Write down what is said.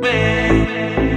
Man.